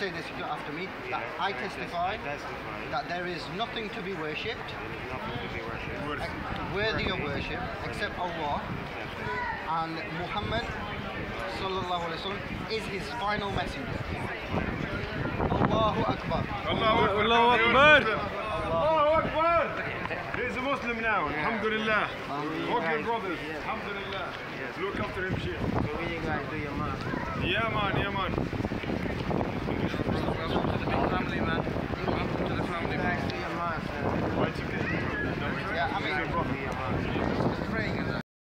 say this you don't after me, that I testify testify that there is nothing to be worshipped, there is nothing to be worshipped worthy of worship, except Allah, and Muhammad sallallahu alaihi wasallam is his final messenger. Allahu Akbar. Allahu Akbar. Allahu Akbar. He's a Muslim now. Alhamdulillah. Hope your brothers. Alhamdulillah. Look after him, Sheikh. So when you guys do your math, Yeah, man. Yeah, man. You bro. guys do your math, uh, Why it's okay. Yeah, I mean,